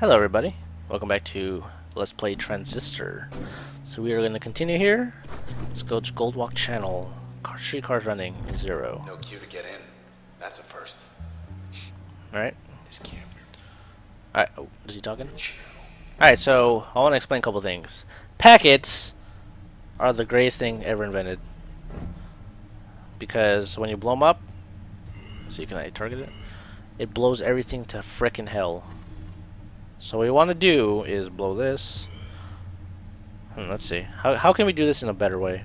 Hello everybody, welcome back to Let's Play Transistor. So we are going to continue here. Let's go to Goldwalk Channel. Car street cars running, zero. No queue to get in. That's a first. Alright, This camp. alright, oh, is he talking? Alright, so I want to explain a couple things. Packets are the greatest thing ever invented. Because when you blow them up, so you can I target it, it blows everything to frickin' hell. So what we want to do is blow this. Hmm, let's see. How, how can we do this in a better way?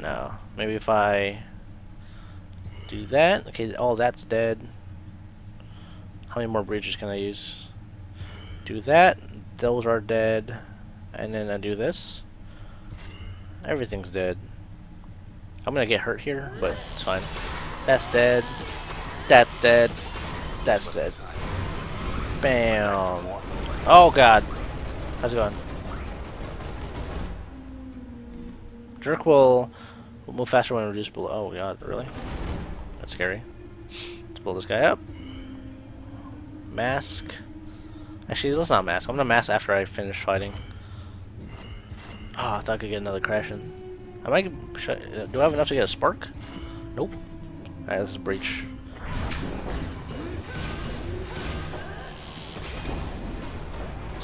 No. Maybe if I do that. Okay, all that's dead. How many more bridges can I use? Do that. Those are dead. And then I do this. Everything's dead. I'm gonna get hurt here, but it's fine. That's dead. That's dead. That's dead. Bam. Oh god. How's it going? Jerk will, move faster when reduced below. Oh god, really? That's scary. Let's blow this guy up. Mask. Actually, let's not mask. I'm gonna mask after I finish fighting. Oh, I thought I could get another crash in. I might. Do I have enough to get a spark? Nope. Alright, this is breach.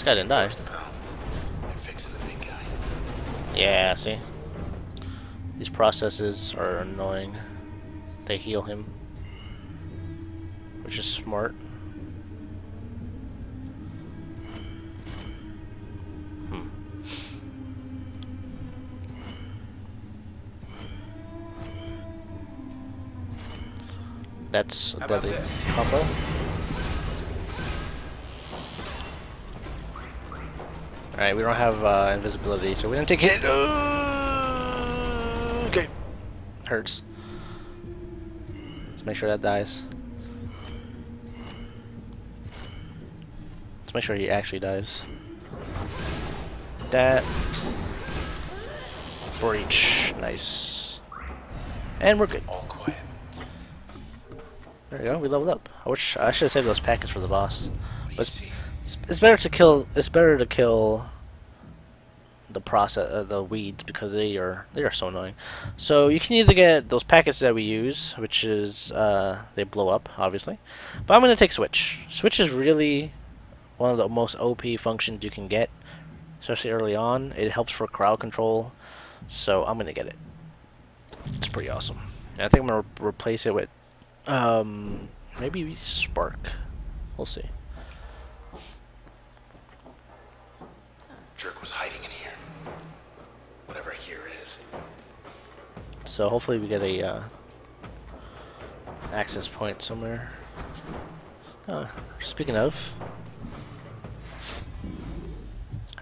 Guy didn't die. They're fixing the big guy. Yeah, see? These processes are annoying. They heal him. Which is smart. Hmm. That's a deadly combo. Alright, we don't have uh, invisibility, so we didn't take hit. Uh, okay. Hurts. Let's make sure that dies. Let's make sure he actually dies. That. Breach. Nice. And we're good. All quiet. There we go, we leveled up. I wish I should have saved those packets for the boss. What it's, better to kill. It's better to kill the process, uh, the weeds, because they are they are so annoying. So you can either get those packets that we use, which is uh, they blow up, obviously. But I'm gonna take switch. Switch is really one of the most OP functions you can get, especially early on. It helps for crowd control, so I'm gonna get it. It's pretty awesome. I think I'm gonna re- replace it with um, maybe Spark. We'll see. Jerk was hiding in here. Whatever here is. So hopefully we get a uh, access point somewhere. Oh, speaking of,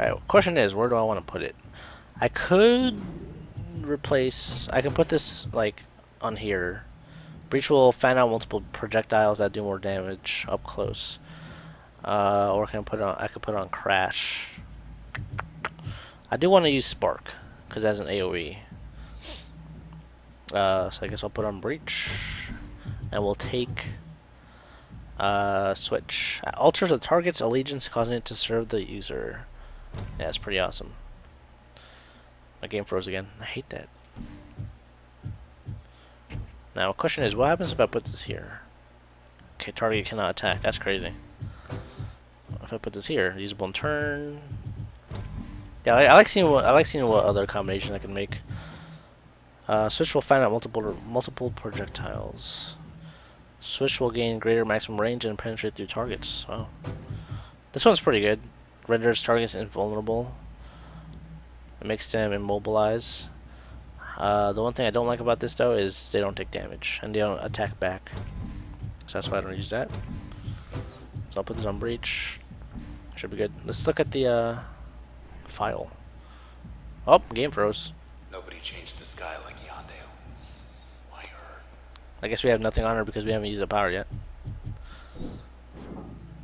alright. Question is, where do I want to put it? I could replace. I can put this like on here. Breach will fan out multiple projectiles that do more damage up close. Uh, or can put it on? I could put it on crash. I do want to use spark because that's an AOE. Uh, so I guess I'll put on breach, and we'll take uh, switch. Alters the target's allegiance, causing it to serve the user. Yeah, it's pretty awesome. My game froze again. I hate that. Now, question is, what happens if I put this here? Okay, target cannot attack. That's crazy. If I put this here, usable in turn. Yeah, I, I like seeing what I like seeing what other combination I can make. Uh, switch will find out multiple multiple projectiles. Switch will gain greater maximum range and penetrate through targets. Wow. This one's pretty good. Renders targets invulnerable. It makes them immobilize. Uh, the one thing I don't like about this though is they don't take damage and they don't attack back. So that's why I don't use that. So I'll put this on breach. Should be good. Let's look at the uh, file. Oh, game froze. Nobody changed the sky like Yon-Dale. Why her? I guess we have nothing on her because we haven't used the power yet.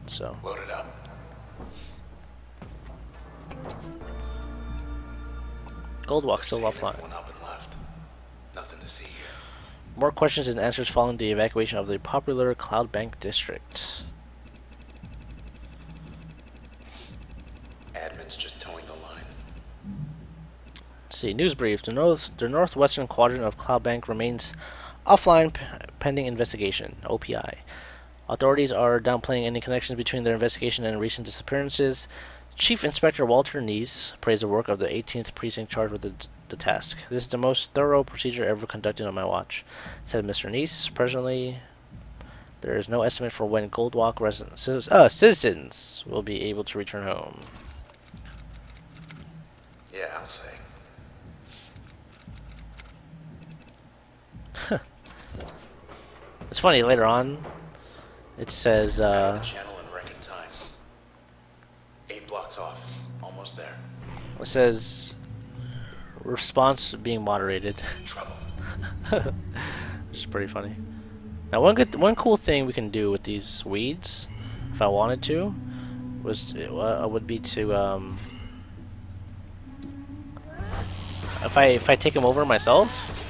So, Load it up. Goldwalk's still offline. up and left. Nothing to see here. More questions and answers following the evacuation of the popular Cloud Bank district. Hammond's just towing the line. Let's see, news brief. The north, the northwestern quadrant of Cloud Bank remains offline pending investigation. OPI. Authorities are downplaying any connections between their investigation and recent disappearances. Chief Inspector Walter Neese praised the work of the 18th Precinct charged with the, the task. This is the most thorough procedure ever conducted on my watch, said Mr. Neese. Presently, there is no estimate for when Goldwalk residents, uh, citizens will be able to return home. Yeah, I'll say. It's funny, later on, it says, uh, channel in record time. Eight blocks off. Almost there. it says, response being moderated. Trouble. which is pretty funny. Now, one good, one cool thing we can do with these weeds, if I wanted to, was uh, would be to um, if I if I take them over myself,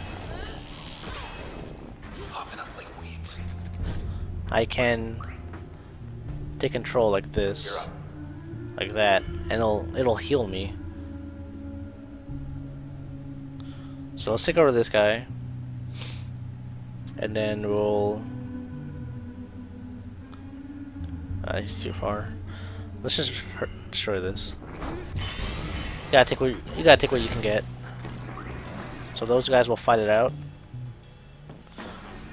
I can take control like this, like that, and it'll it'll heal me. So let's take over this guy, and then we'll. Uh, he's too far. Let's just hurt, destroy this. You gotta take what you gotta take what you can get. So those guys will fight it out.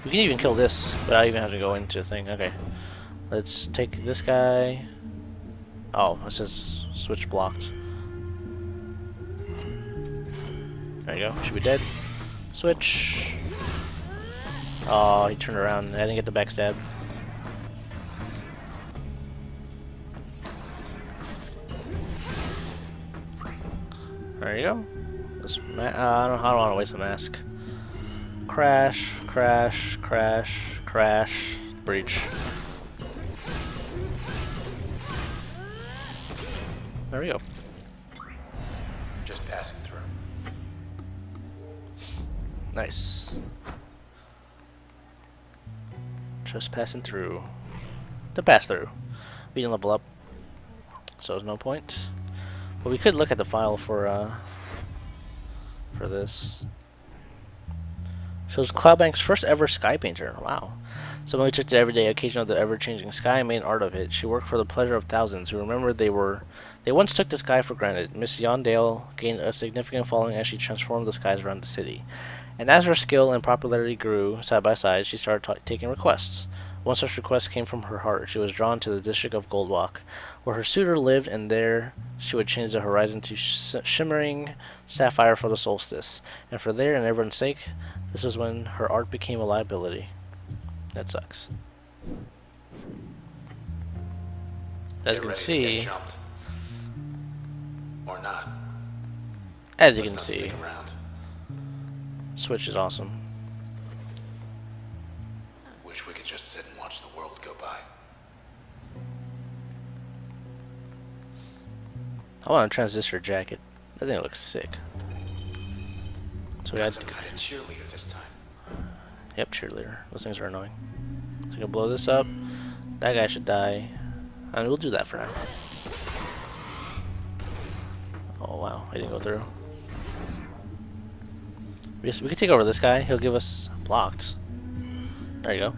We can even kill this without even having to go into a thing. Okay. Let's take this guy. Oh, it says switch blocked. There you go. Should be dead. Switch. Oh, he turned around. I didn't get the backstab. There you go. This ma uh, I don't. I don't want to waste a mask. Crash, crash, crash, crash, breach. There we go. Just passing through. Nice. Just passing through. To pass through. We didn't level up. So there's no point. But we could look at the file for uh for this. Shows Cloudbank's first ever sky painter. Wow. Someone who took the everyday occasion of the ever-changing sky and made art of it. She worked for the pleasure of thousands who remembered they were they once took the sky for granted. Miss Yon-Dale gained a significant following as she transformed the skies around the city. And as her skill and popularity grew side by side, she started taking requests. One such request came from her heart. She was drawn to the district of Goldwalk, where her suitor lived, and there she would change the horizon to sh shimmering sapphire for the solstice. And for there and everyone's sake, this was when her art became a liability. That sucks. As you can see. Or not. as you Let's can see. Switch is awesome. Just sit and watch the world go by. I want a transistor jacket. That thing looks sick. So we Got some kind of cheerleader this time. Yep, cheerleader. Those things are annoying. So we can blow this up. That guy should die. And we'll do that for now. Oh wow, I didn't go through. We, we can take over this guy. He'll give us blocked. There you go.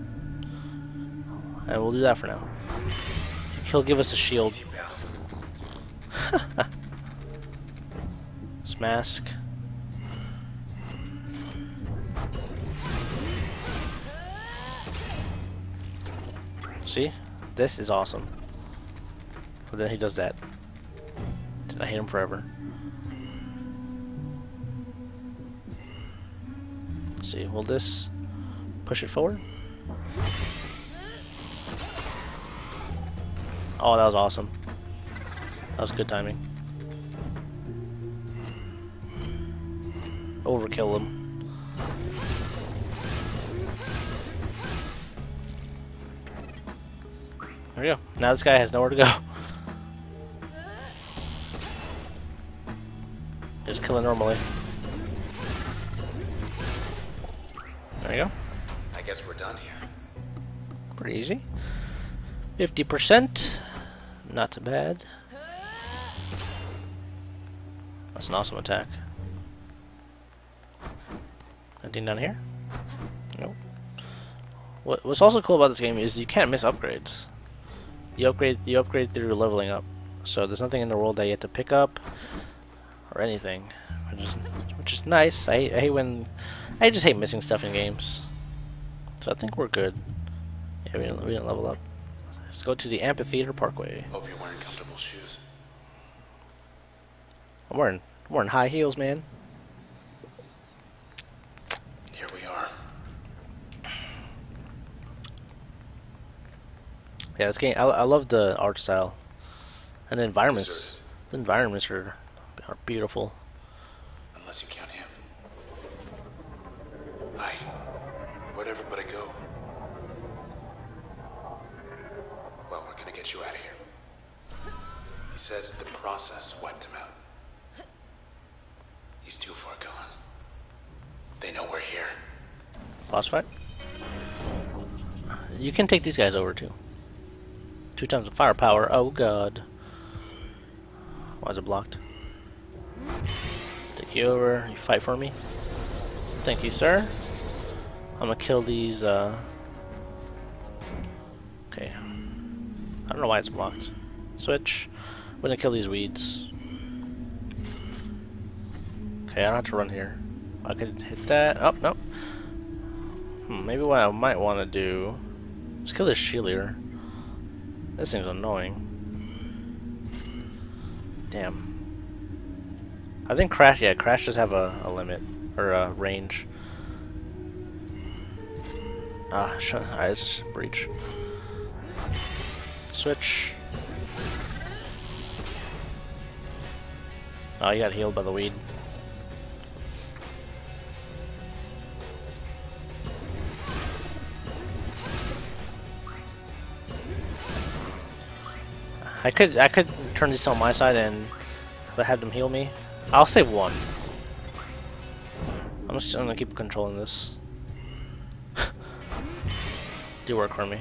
And we'll do that for now. He'll give us a shield. this mask. See? This is awesome. But then he does that. Did I hate him forever. Let's see, will this push it forward? Oh, that was awesome. That was good timing. Overkill him. There we go. Now this guy has nowhere to go. Just kill it normally. There you go. I guess we're done here. Pretty easy. 50%. Not too bad. That's an awesome attack. Anything down here? Nope. What, what's also cool about this game is you can't miss upgrades. You upgrade you upgrade through leveling up. So there's nothing in the world that you have to pick up or anything, which is which is nice. I, I hate when I just hate missing stuff in games. So I think we're good. Yeah, we didn't, we didn't level up. Let's go to the Amphitheater Parkway. Hope you're wearing comfortable shoes. I'm wearing I'm wearing high heels, man. Here we are. Yeah, this game I, I love the art style and the environments. Deserted. The environments are are beautiful. Unless you count says the process wiped him out. He's too far gone. They know we're here. Boss fight. You can take these guys over too. Two times the firepower. Oh god. Why is it blocked? Take you over. You fight for me. Thank you, sir. I'm gonna kill these. Uh... Okay. I don't know why it's blocked. Switch. I'm gonna kill these weeds. Okay, I don't have to run here. I could hit that. Oh no. Hmm, maybe what I might want to do is kill this Sheelier. This thing's annoying. Damn. I think Crash, yeah, Crash does have a, a limit, or a range. Ah, shut, eyes, breach. Switch. Oh, you got healed by the weed. I could I could turn this on my side and have them heal me. I'll save one. I'm just gonna keep controlling this. Do work for me.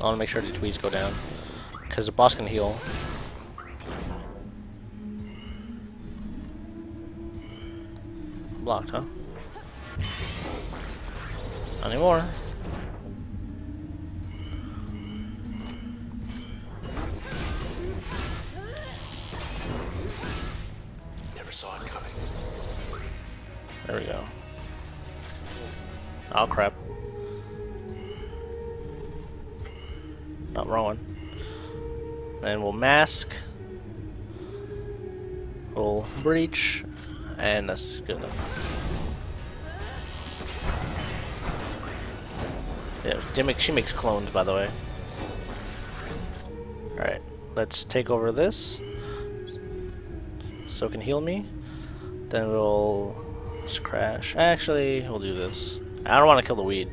I want to make sure the weeds go down because the boss can heal. Blocked, huh? Not anymore. We'll breach. And that's good enough. Yeah, she makes clones, by the way. Alright, let's take over this. So it can heal me. Then we'll just crash. Actually, we'll do this. I don't want to kill the weed.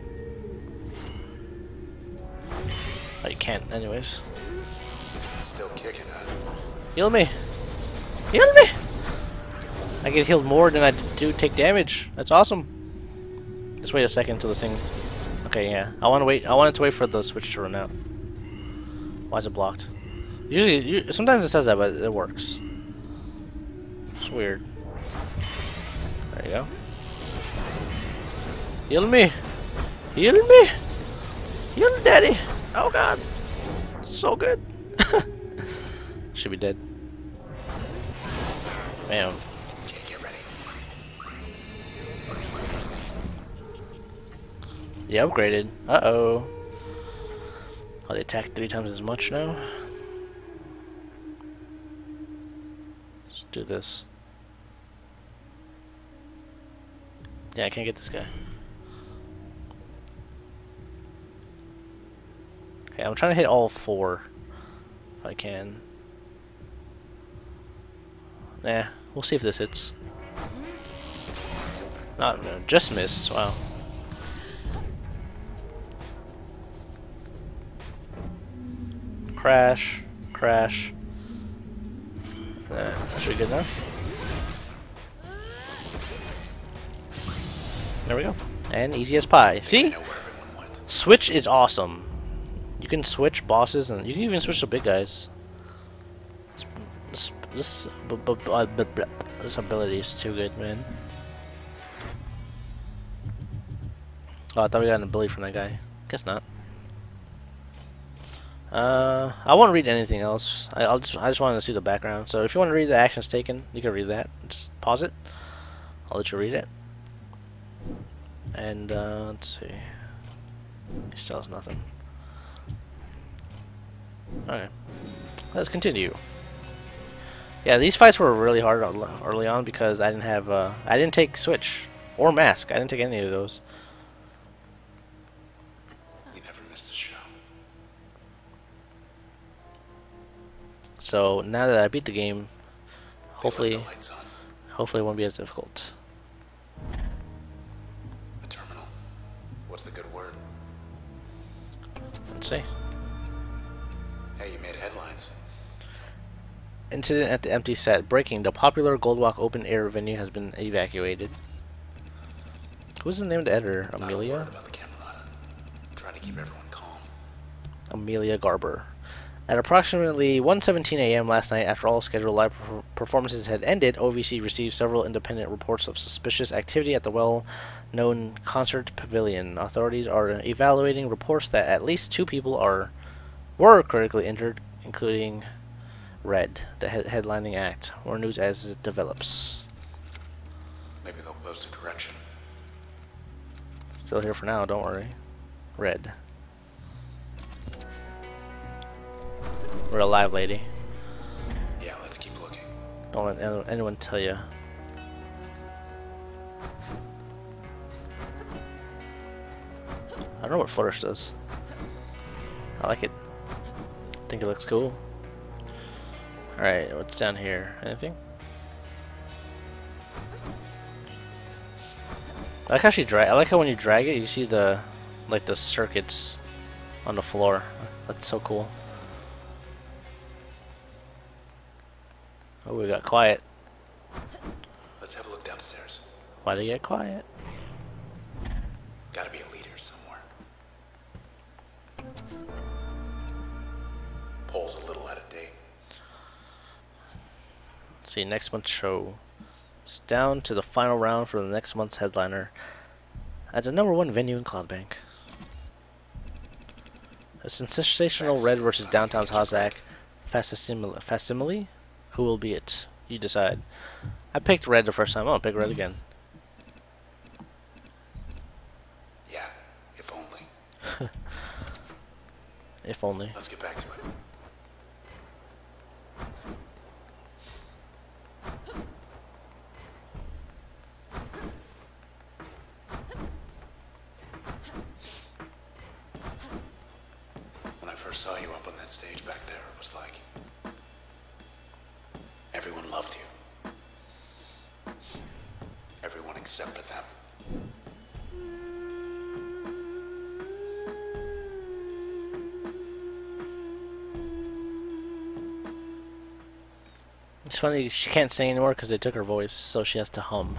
Oh, I can't, anyways. Still kicking, huh? Heal me! Heal me! I get healed more than I do take damage. That's awesome. Let's wait a second until this thing. Okay, yeah. I want to wait. I wanted to wait for the switch to run out. Why is it blocked? Usually, you, sometimes it says that, but it works. It's weird. There you go. Heal me! Heal me! Heal daddy! Oh god! So good! Should be dead. Bam. Yeah, upgraded. Uh-oh. Oh, they attack three times as much now? Let's do this. Yeah, I can't get this guy. Okay, I'm trying to hit all four. If I can. Nah, we'll see if this hits. No, just missed, wow. Crash, crash. Uh, that should be good enough. There we go. And easy as pie. See? Switch is awesome. You can switch bosses and you can even switch to big guys. This uh, this ability is too good, man. Oh, I thought we got an ability from that guy. Guess not. Uh, I won't read anything else. I, will just I just wanted to see the background. So if you want to read the actions taken, you can read that. Just pause it. I'll let you read it. And uh, let's see. He still has nothing. Okay. Let's continue. Yeah, these fights were really hard early on because I didn't have uh, I didn't take switch or mask. I didn't take any of those. You never missed a show. So now that I beat the game, hopefully, hopefully it won't be as difficult. A terminal. What's the good word? Let's see. Incident at the empty set. Breaking. The popular Goldwalk open air venue has been evacuated. Who's the named editor? Amelia? trying to keep everyone calm. Amelia Garber. At approximately 1.17 a.m. last night, after all scheduled live performances had ended, OVC received several independent reports of suspicious activity at the well-known concert pavilion. Authorities are evaluating reports that at least two people are were critically injured, including Red, the he headlining act. More news as it develops. Maybe they'll post a correction. Still here for now, don't worry. Red. We're alive, lady. Yeah, let's keep looking. Don't let anyone tell you. I don't know what Flourish does. I like it. I think it looks cool. Alright, what's down here? Anything? I like how she drag. I like how when you drag it, you see the like the circuits on the floor. That's so cool. Oh, we got quiet. Let's have a look downstairs. Why did you get quiet? See, next month's show. It's down to the final round for the next month's headliner at the number one venue in Cloudbank. A sensational Red versus Downtown's Hozak facsimile. facsimile? Who will be it? You decide. I picked Red the first time. I'll pick Red again. Yeah, if only. if only. Let's get back to it. First saw you up on that stage back there, it was like everyone loved you. Everyone except for them. It's funny, she can't sing anymore because they took her voice, so she has to hum.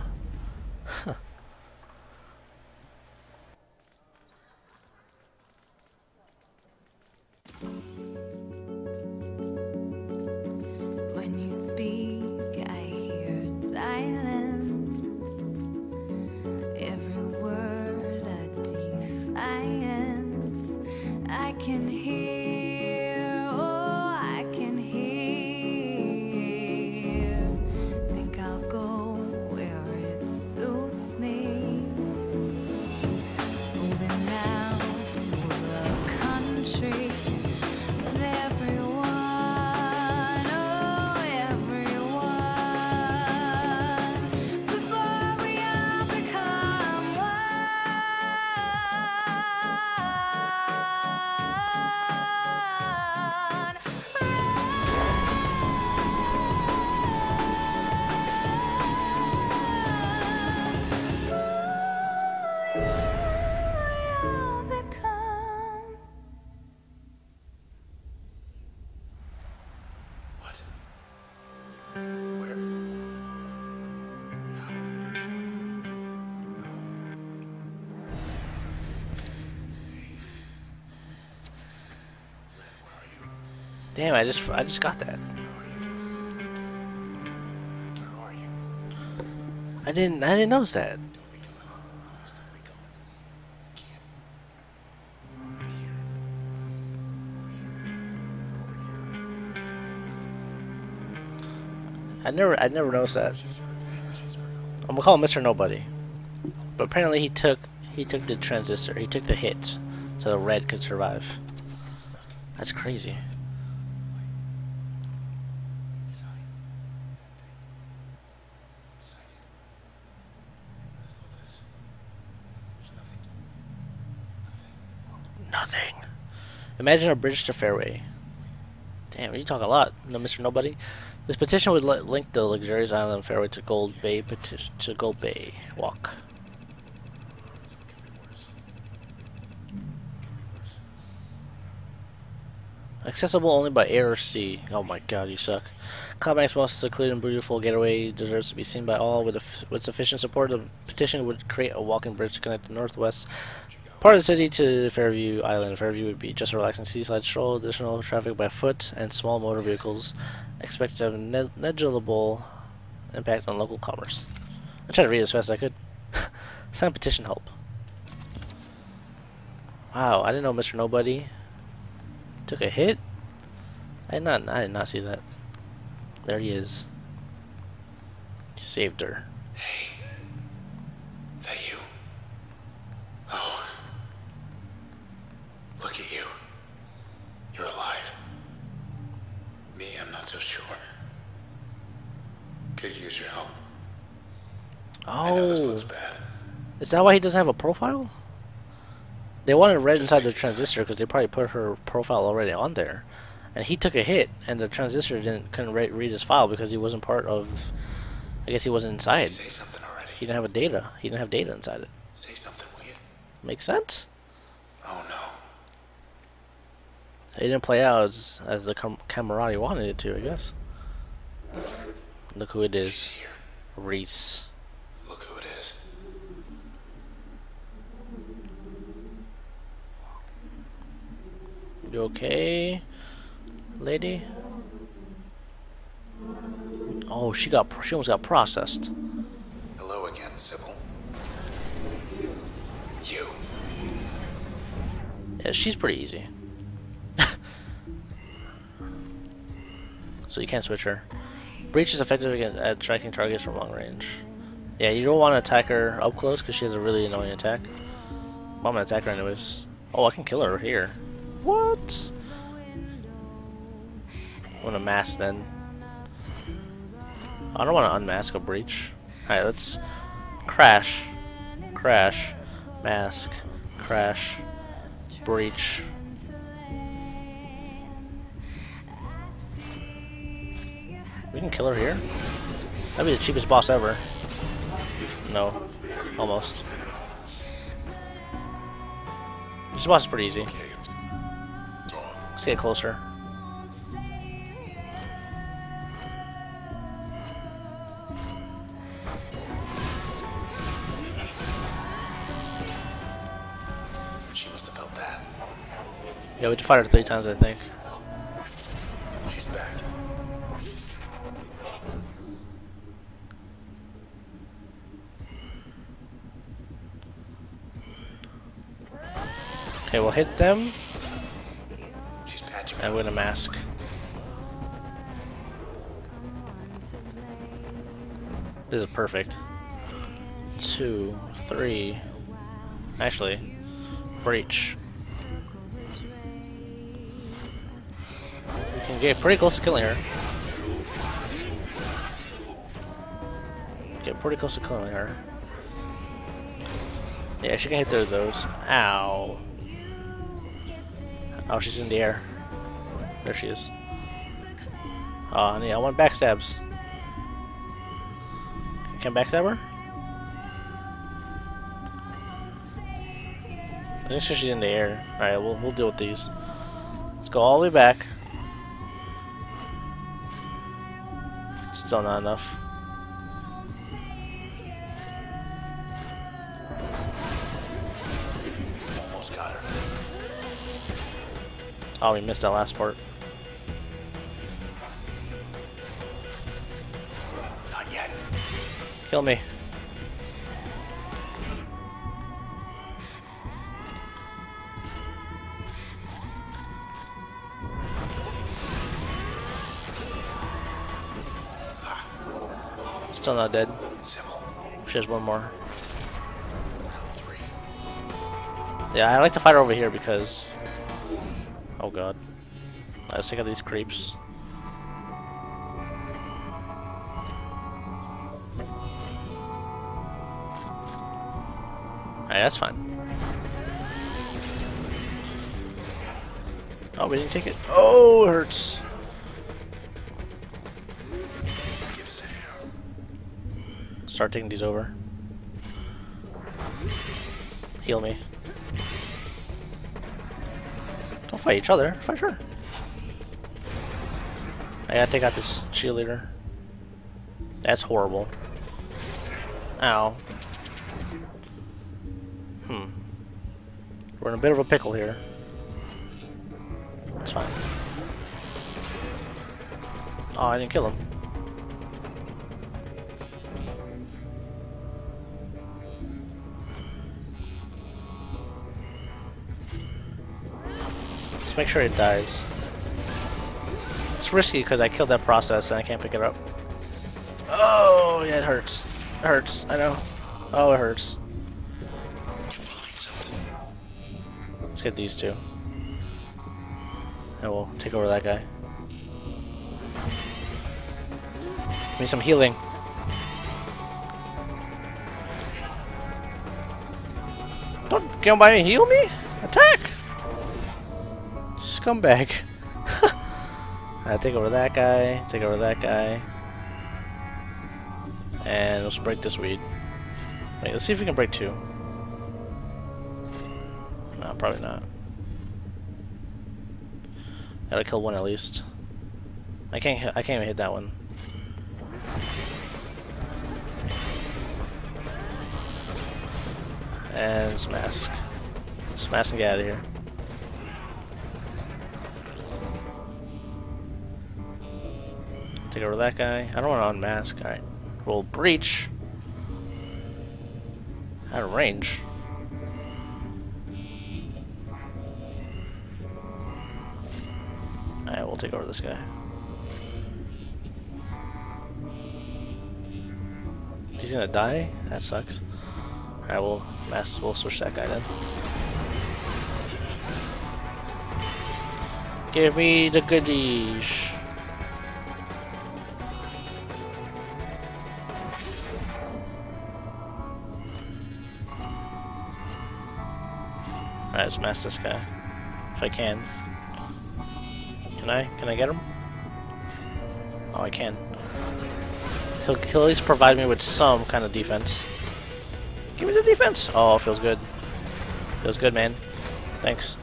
Damn, I just I just got that. I didn't I didn't notice that. I never I never noticed that. I'm gonna call him Mr. Nobody. But apparently he took he took the transistor, he took the hit so the red could survive. That's crazy. Imagine a bridge to Fairview. Damn, you talk a lot, no, Mr. Nobody. This petition would li- link the luxurious island Fairview to Gold Bay to Gold Bay Walk. Accessible only by air or sea. Oh my god, you suck. Cloudbank's most secluded and beautiful getaway deserves to be seen by all. With, with sufficient support, the petition would create a walking bridge to connect the northwest part of the city to Fairview Island. Fairview would be just a relaxing seaside stroll, additional traffic by foot, and small motor vehicles expected to have ne- negligible impact on local commerce. I tried to read as fast as I could. Sign petition help. Wow, I didn't know Mr. Nobody took a hit. I did not. I did not see that. There he is. He saved her. Hey, That you? Oh. Look at you. You're alive. Me, I'm not so sure. Could use your help. I know this Oh, looks bad. is that why he doesn't have a profile? They wanted red Just inside the transistor because they probably put her profile already on there, and he took a hit, and the transistor didn't couldn't re- read his file because he wasn't part of. I guess he wasn't inside. Say something already. He didn't have a data. He didn't have data inside it. Say something, will you? Makes sense. Oh no. It didn't play out as, as the com- Camerata wanted it to. I guess. Look who it She's is, here. Reese. Look who it is. You okay, lady? Oh, she got she almost got processed. Hello again, Sybil. You. Yeah, she's pretty easy. so you can't switch her. Breach is effective against, at striking targets from long range. Yeah, you don't want to attack her up close because she has a really annoying attack. But I'm gonna attack her anyways. Oh, I can kill her here. What? I'm gonna mask then. I don't want to unmask a breach. Alright, let's crash, crash, mask, crash, breach. We can kill her here. That'd be the cheapest boss ever. No, almost. This boss is pretty easy. Okay, it's gone. Let's get closer. She must have felt that. Yeah, we fight her three times, I think. She's back. Okay, we'll hit them, and we're gonna mask. This is perfect. Two, three. Actually, breach. We can get pretty close to killing her. Get pretty close to killing her. Yeah, she can hit through those. Ow. Oh, she's in the air. There she is. Oh, yeah, I want backstabs. Can I backstab her? I think she's in the air. Alright, we'll, we'll deal with these. Let's go all the way back. Still not enough. Almost got her. Oh, we missed that last part. Kill me. Still not dead. She has one more. Yeah, I like to fight her over here because... Oh god. I sick of these creeps. That's fine. Oh, we didn't take it. Oh, it hurts. Start taking these over. Heal me. Don't fight each other. Fight her. I gotta take out this cheerleader. That's horrible. Ow. Hmm. We're in a bit of a pickle here. That's fine. Oh, I didn't kill him. Just make sure it dies. It's risky because I killed that process and I can't pick it up. Oh, yeah, it hurts. It hurts. I know. Oh, it hurts. Let's get these two. And we'll take over that guy. Need some healing. Don't come by me, heal me! Attack! Scumbag. I take over that guy, take over that guy. And let's break this weed. Wait, let's see if we can break two. Probably not. Gotta kill one at least. I can't. I can't even hit that one. And smask. Smash and get out of here. Take over that guy. I don't want to unmask. Alright. Roll breach. Out of range. Take over this guy. He's gonna die? That sucks. Alright, we'll mass we'll switch that guy then. Give me the goodies. Alright, let's mass this guy. If I can. Can I? Can I get him? Oh, I can. He'll, he'll at least provide me with some kind of defense. Give me the defense! Oh, feels good. Feels good, man. Thanks.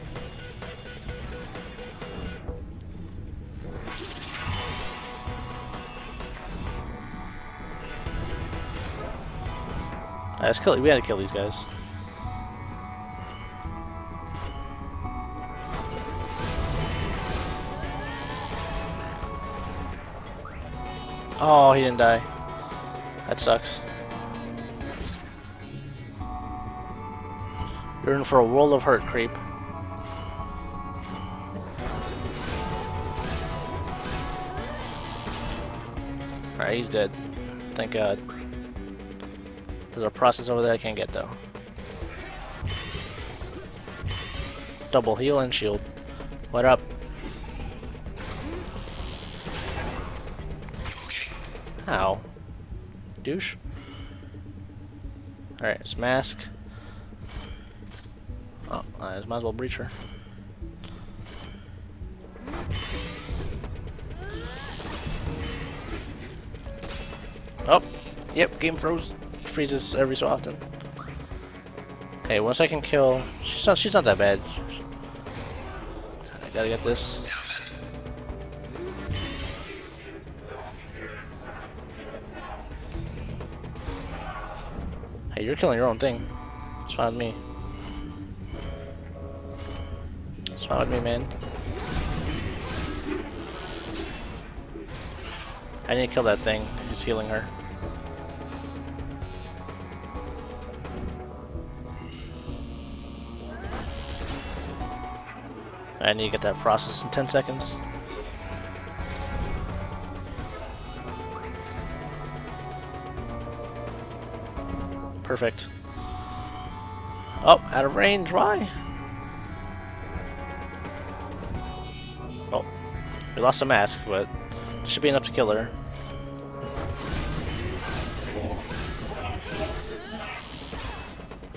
Let's kill. We gotta kill these guys. Oh, he didn't die. That sucks. You're in for a world of hurt, creep. Alright, he's dead. Thank God. There's a process over there I can't get though. Double heal and shield. What up? Douche. Alright, it's mask. Oh, I might as well breach her. Oh, yep, game froze. Freezes every so often. Okay, once I can kill, she's not. She's not that bad. I gotta get this. Killing your own thing. It's fine with me. It's fine with me, man. I need to kill that thing. He's healing her. I need to get that process in 10 seconds. Perfect. Oh, out of range. Why? Oh, we lost a mask, but should be enough to kill her.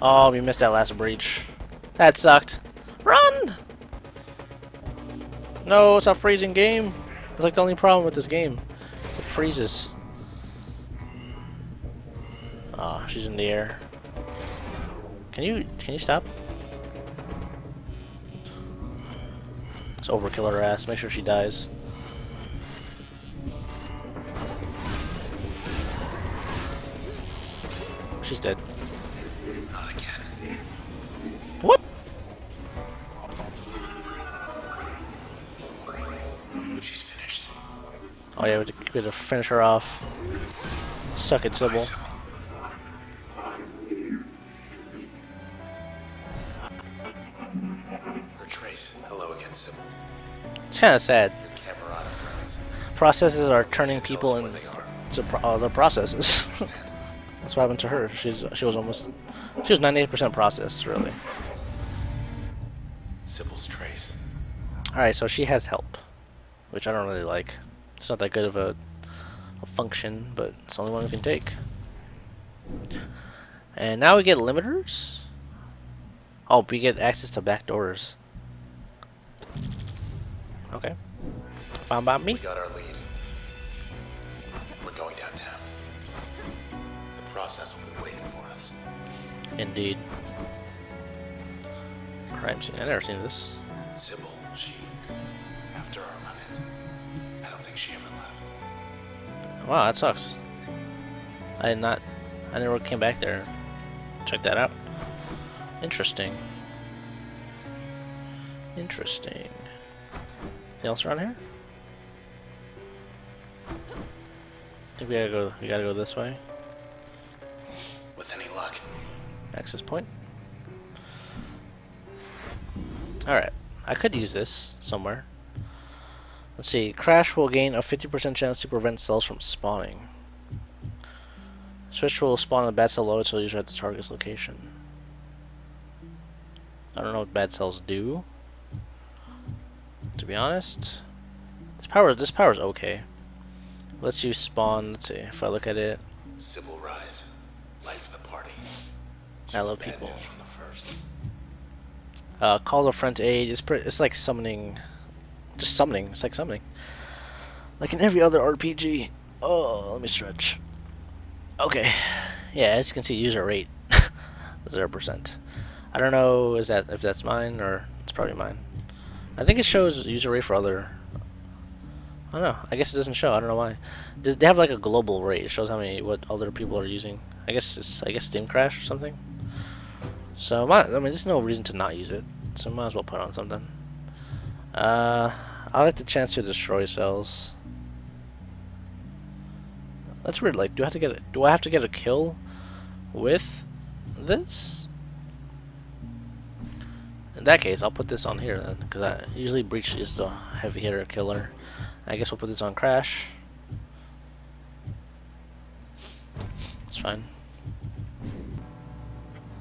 Oh, we missed that last breach. That sucked. Run! No, it's not freezing game. That's like the only problem with this game. It freezes. She's in the air. Can you can you stop? Let's overkill her ass. Make sure she dies. She's dead. What? She's finished. Oh yeah, we had to, we had to finish her off. Suck it, Sybil. Kind of sad. Your Camerata friends. Processes are turning people into pro uh, the processes. That's what happened to her. She's she was almost she was 98% processed, really. Sybil's trace. All right, so she has help, which I don't really like. It's not that good of a, a function, but it's the only one we can take. And now we get limiters. Oh, we get access to back doors. Okay. Fine by me. We got our lead. We're going downtown. The process will be waiting for us. Indeed. Crime scene. I never seen this. Sybil, she. After our run in, I don't think she ever left. Wow, that sucks. I did not. I never came back there. Check that out. Interesting. Interesting. Anything else around here? I think we gotta go. We gotta go this way. With any luck, Access point. Alright. I could use this somewhere. Let's see. Crash will gain a 50% chance to prevent cells from spawning. Switch will spawn a bad cell low until user at the target's location. I don't know what bad cells do. To be honest. This power this power's okay. Let's use spawn, let's see, if I look at it. Sybil Reisz, life of the party. She I love people. from the first. Uh, calls a friend to aid. It's pre- it's like summoning, just summoning. It's like summoning, like in every other RPG. Oh, let me stretch. Okay, yeah, as you can see, user rate zero percent. I don't know is that if that's mine or it's probably mine. I think it shows user rate for other. I don't know. I guess it doesn't show. I don't know why. Does they have like a global rate? It shows how many what other people are using. I guess it's I guess Steam Crash or something. So might, I mean, there's no reason to not use it. So might as well put on something. Uh, I like the chance to destroy cells. That's weird. Like, do I have to get a, do I have to get a kill with this? In that case, I'll put this on here then, because I usually breach is the heavy hitter killer. I guess we'll put this on crash. It's fine.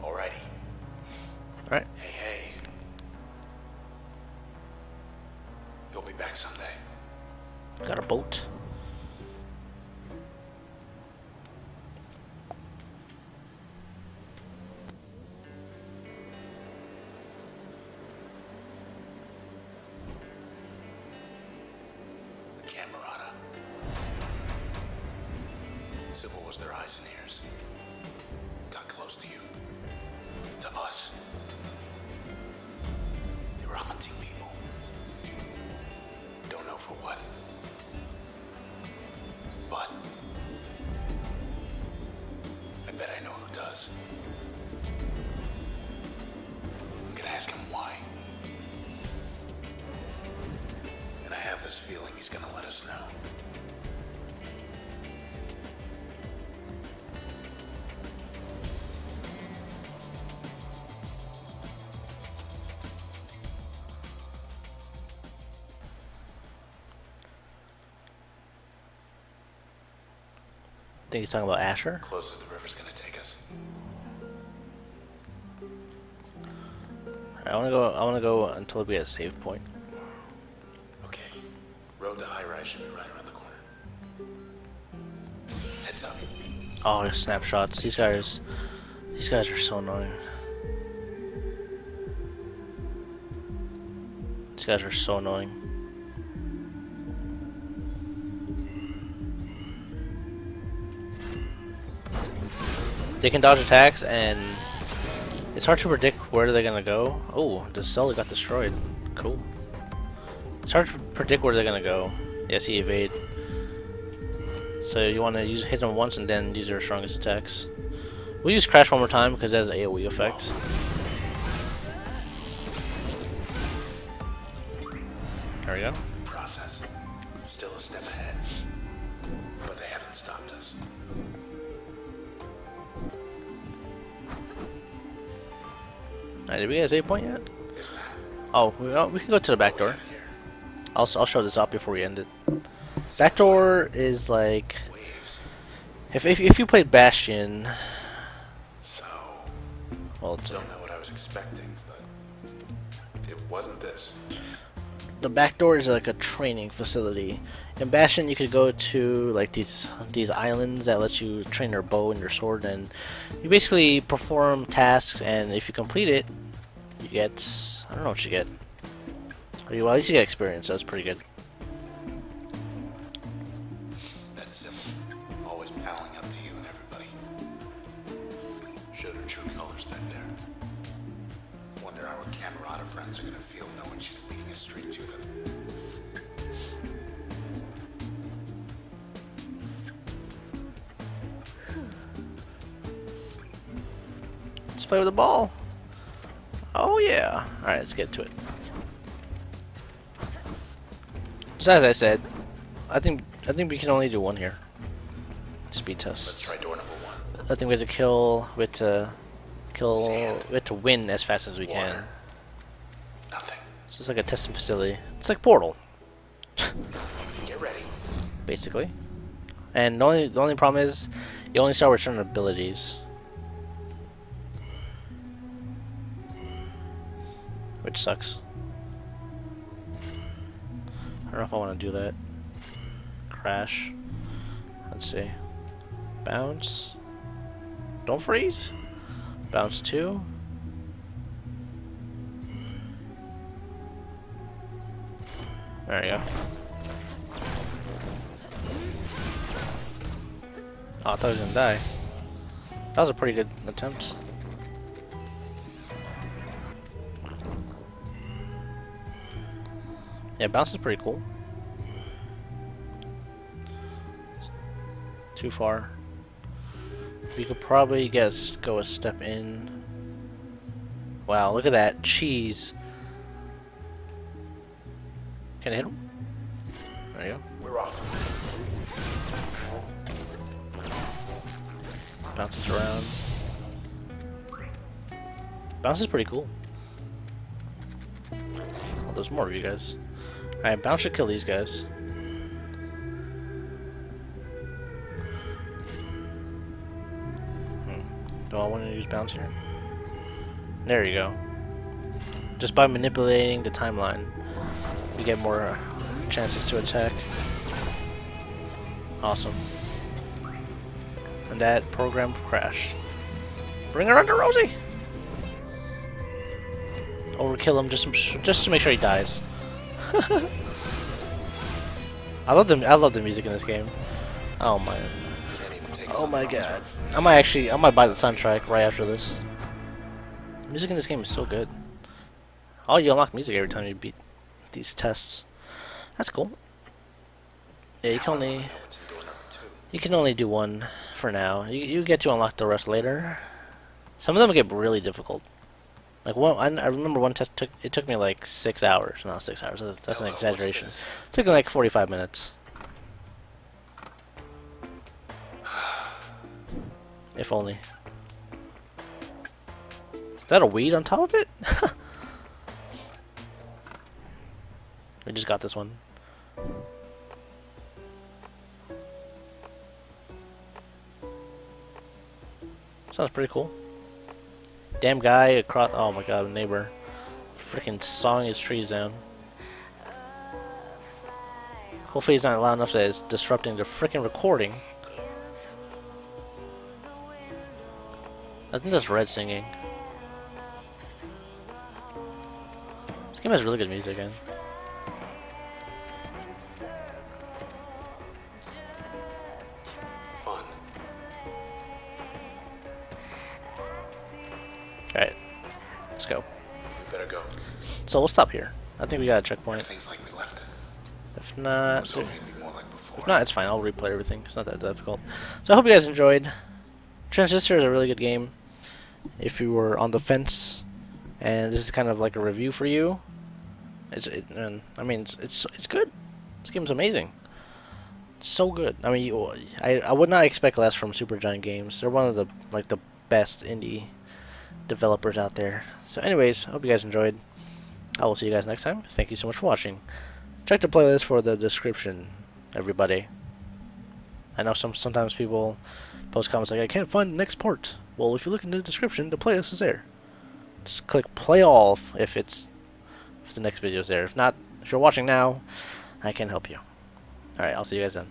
Alrighty. All right. Hey, hey. You'll be back someday. Got a boat. I think he's talking about Asher. Close as the river's gonna take us. I wanna go I wanna go until we get a save point. Okay. Road to high rise should be right around the corner. Heads up. Oh there's snapshots. These guys these guys are so annoying. These guys are so annoying. They can dodge attacks, and it's hard to predict where they're gonna go. Oh, the cell got destroyed. Cool. It's hard to predict where they're gonna go. Yes, he evade. So you want to use hit them once and then use your strongest attacks. We'll use crash one more time because it has an AoE effect. There we go. We a save point yet? Oh, we, oh, we can go to the back door. I'll, I'll show this off before we end it. Back door is like Waves. if if, if you played Bastion, So, well, it's, don't know what I was expecting, but it wasn't this. the back door is like a training facility. In Bastion, you could go to like these these islands that let you train your bow and your sword, and you basically perform tasks. And if you complete it, you get I don't know what you get. Well, at least you get experience. That's pretty good. That's simple. Always palling up to you and everybody. Showed her true colors back there. Wonder how her Camerata friends are gonna feel knowing she's leading us straight to them. Let's play with the ball. Oh yeah. All right, let's get to it. So as I said, I think I think we can only do one here. Speed test. Let's try door number one. I think we have to kill. We have to kill. Sand. We have to win as fast as we can. Water. Nothing. It's just like a testing facility. It's like Portal, Get ready. basically. And the only the only problem is, you only start with certain abilities. Which sucks. I don't know if I want to do that. Crash. Let's see. Bounce. Don't freeze. Bounce two. There you go. Oh, I thought he was gonna die. That was a pretty good attempt. Yeah, bounce is pretty cool. Too far. We could probably guess go a step in. Wow, look at that cheese. Can I hit him? There you go. We're off. Bounces around. Bounce is pretty cool. Well, there's more of you guys. Alright, Bounce should kill these guys. Hmm. Do I want to use Bounce here? There you go. Just by manipulating the timeline, you get more uh, chances to attack. Awesome. And that program crashed. Bring her under Rosie! Overkill him just just to make sure he dies. I love the I love the music in this game. Oh my oh my god. I might actually I might buy the soundtrack right after this. Music in this game is so good. Oh, you unlock music every time you beat these tests. That's cool. Yeah, you can only you can only do one for now. You you get to unlock the rest later. Some of them get really difficult. Like one, I, I remember one test took it took me like six hours. Not six hours. That's, that's an Hello, exaggeration. It took me like forty-five minutes, if only. Is that a weed on top of it? we just got this one. Sounds pretty cool. Damn guy across. Oh my god, neighbor. freaking sawing his trees down. Hopefully he's not loud enough that it's disrupting the freaking recording. I think that's Red singing. This game has really good music, man. So we'll stop here. I think we got a checkpoint. Everything's like we left it. If not, more like before. if not, it's fine. I'll replay everything. It's not that difficult. So I hope you guys enjoyed. Transistor is a really good game. If you were on the fence, and this is kind of like a review for you, it's it, and I mean it's, it's it's good. This game's amazing. It's so good. I mean, you, I I would not expect less from Supergiant Games. They're one of the like the best indie developers out there. So, anyways, hope you guys enjoyed. I will see you guys next time. Thank you so much for watching. Check the playlist for the description, everybody. I know some sometimes people post comments like I can't find the next port. Well, if you look in the description, the playlist is there. Just click play all if- it's if the next video is there. If not, if you're watching now, I can help you. All right, I'll see you guys then.